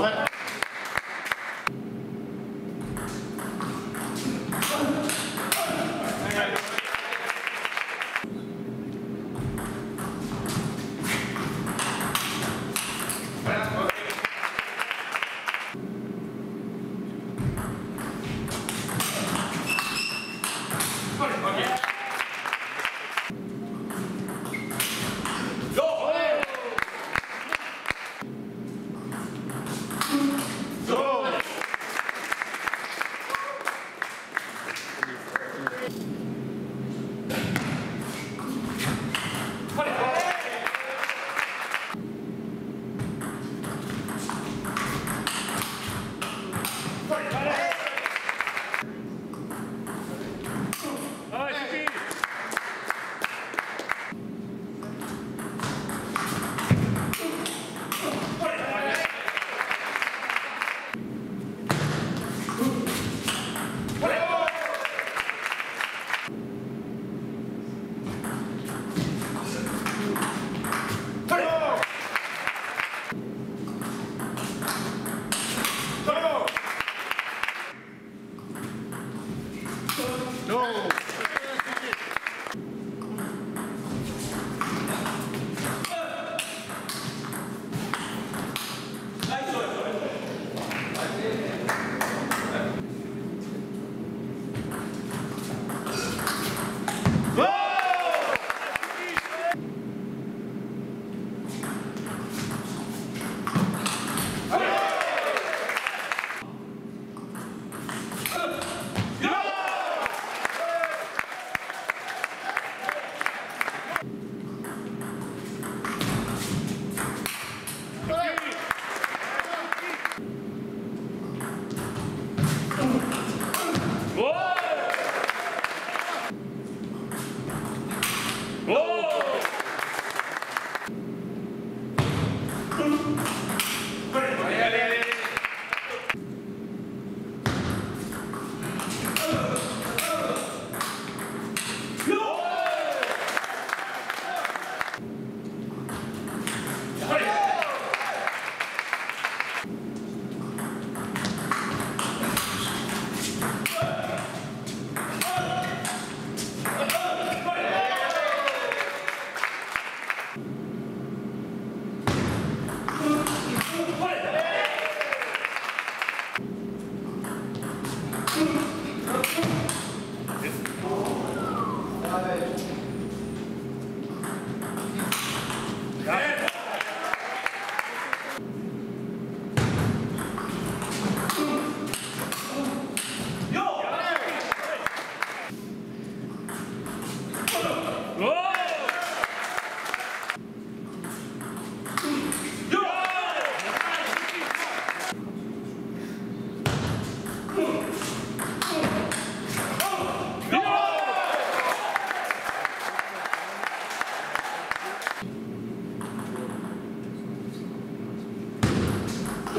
What?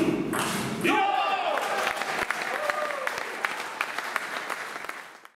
Thank